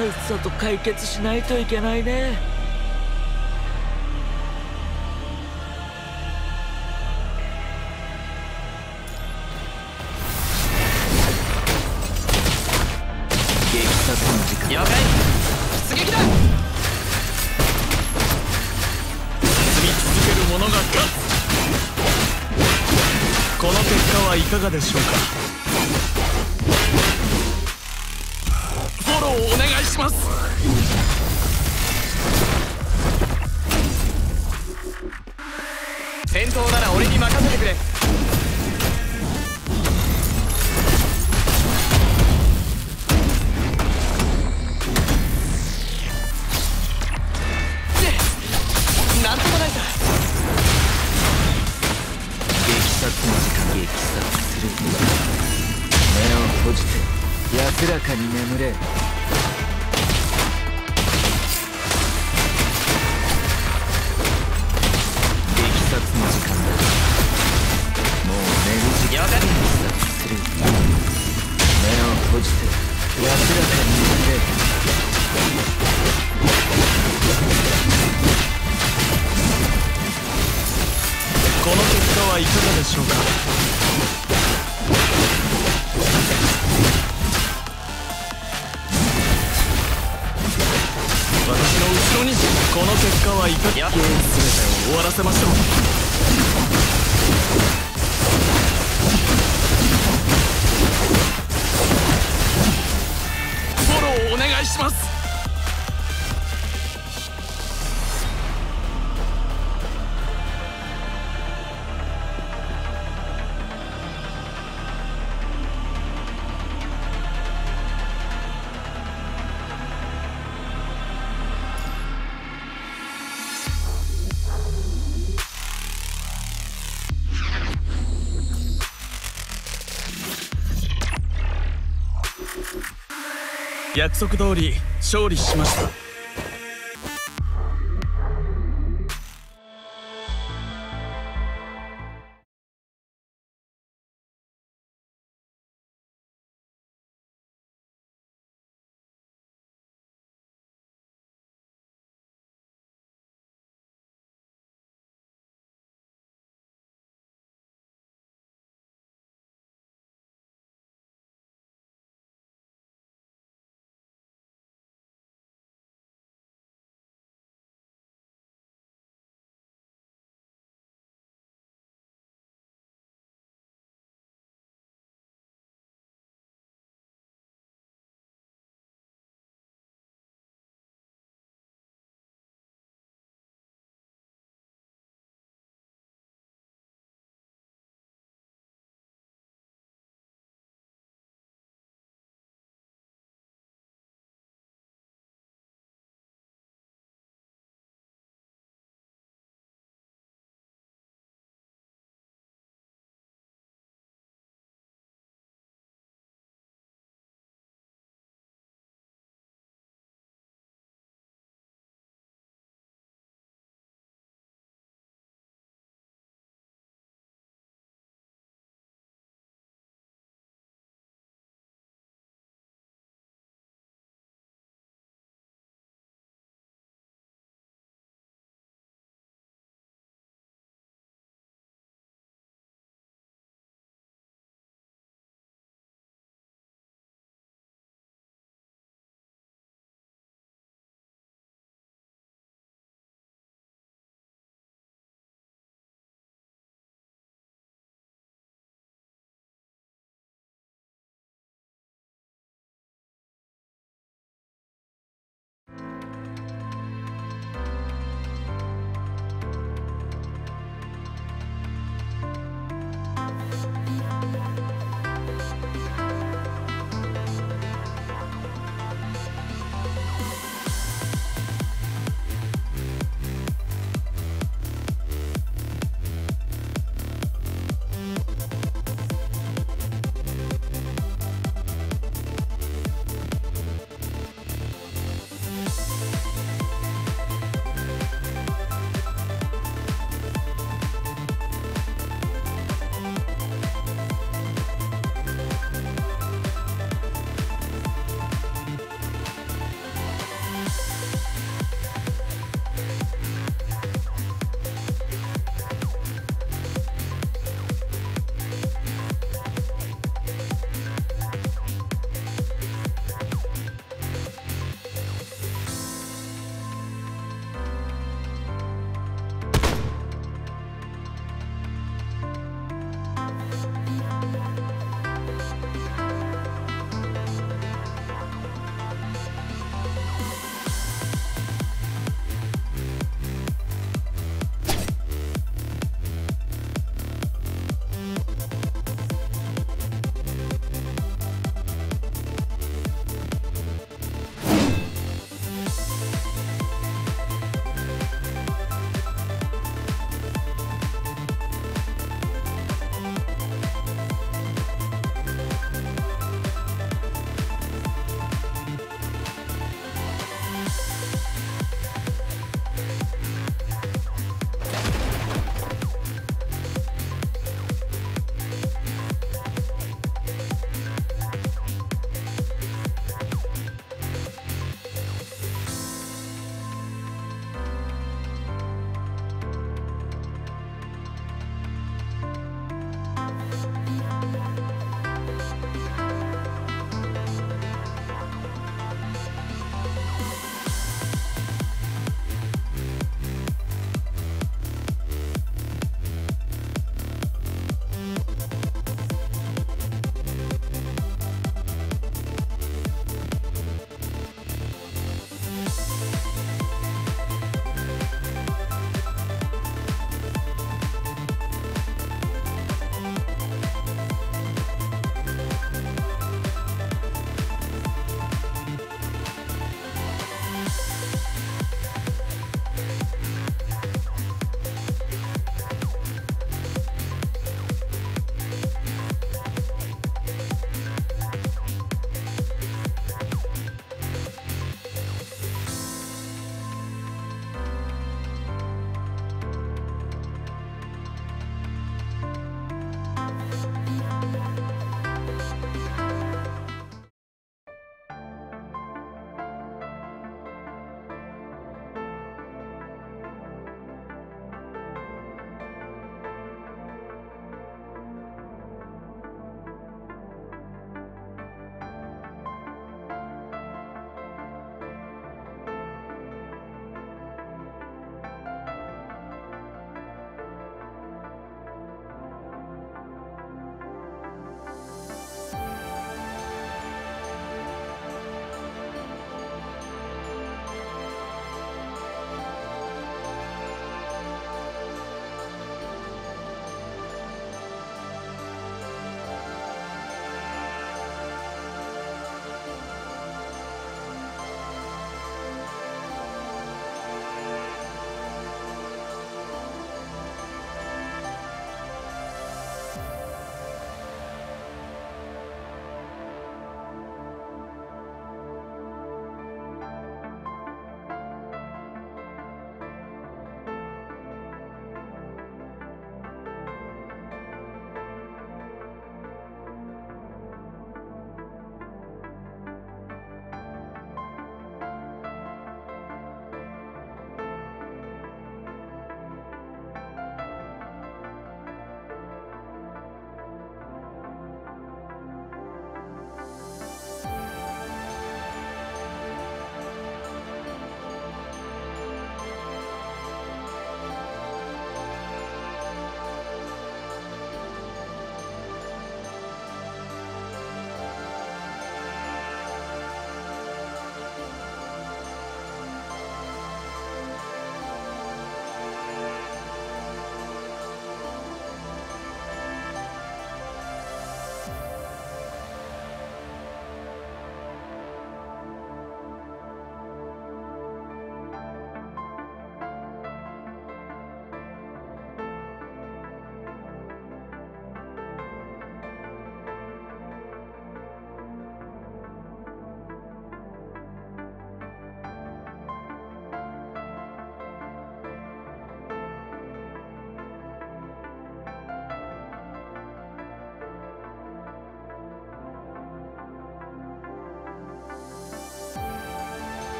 さっさと解決しないといけないね。激殺の時間了解。出撃だ。進み続ける者が勝つ。この結果はいかがでしょうか？をお願いします。この結果はいかがゲーム全てを終わらせましょう。フォローお願いします。約束通り勝利しました。